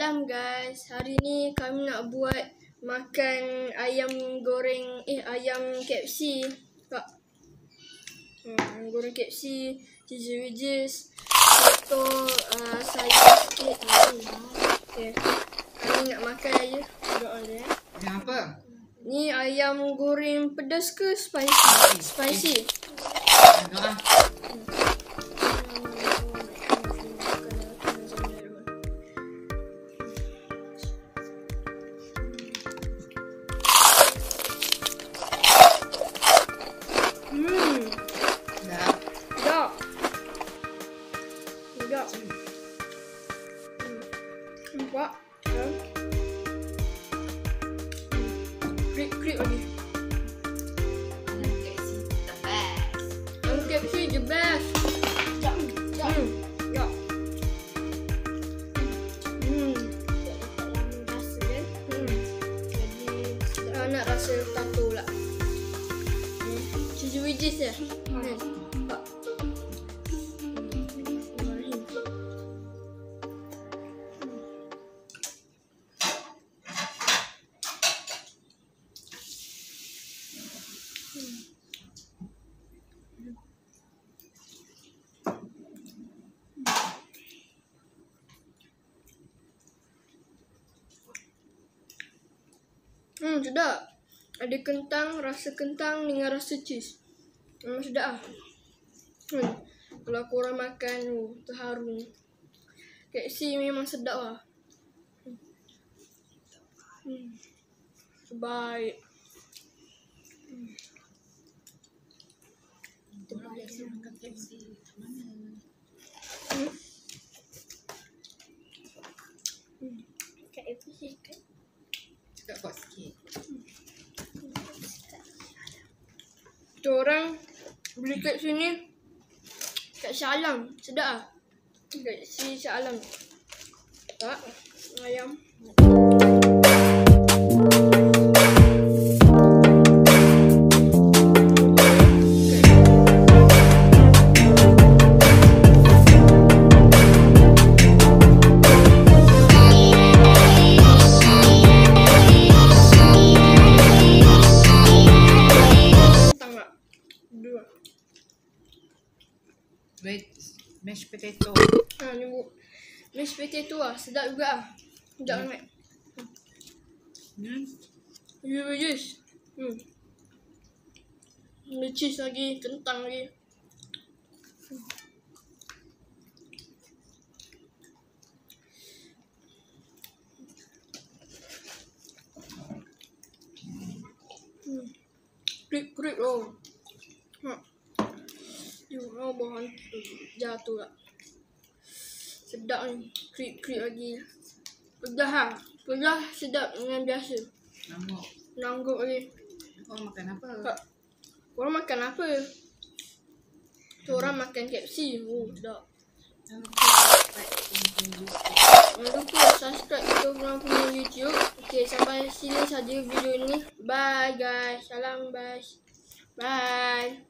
Salam guys. Hari ni kami nak buat makan ayam goreng eh ayam KFC. Tak. Hmm, goreng KFC, cheesy wedges. Atau uh, sayur sikit. Okay. Kami nak makan aja. Doa dia. Eh. Yang apa? Ni ayam goreng pedas ke spicy? Spicy. Hmm, Hmm. Ya. Hmm. Hmm. Ya. Hmm. Hmm. Ah, rasa tato pula. Hmm. Cheesy wedges ya. Hmm, sedap. Ada kentang, rasa kentang dengan rasa cheese. Memang sedap lah. Hmm. Kalau korang makan, oh, terharu. KFC memang sedap lah. Hmm. Hmm. Terbaik. Hmm. Hmm. Hmm. KFC kan? Kita orang beli kat sini kat Shah Alam. Sedap ah. Kat si Shah Alam. Tak, ayam. Mashed potato. Ha, ni bu. Mashed potato lah. Sedap juga lah. Sedap sangat. Hmm. You yes. Hmm. Ada cheese lagi, kentang lagi. Hmm. Krip-krip oh. Ha. Oh, bahan jatuh tak. Sedap ni. Krip-krip lagi. Pedas lah. Pedas sedap dengan biasa. Nampak. Nangguk lagi. Kau makan apa? Tak. Korang makan apa? Tu orang makan KFC. Oh, sedap. Jangan lupa subscribe kita orang punya YouTube. Okay, sampai sini saja video ini. Bye guys. Salam guys. Bye.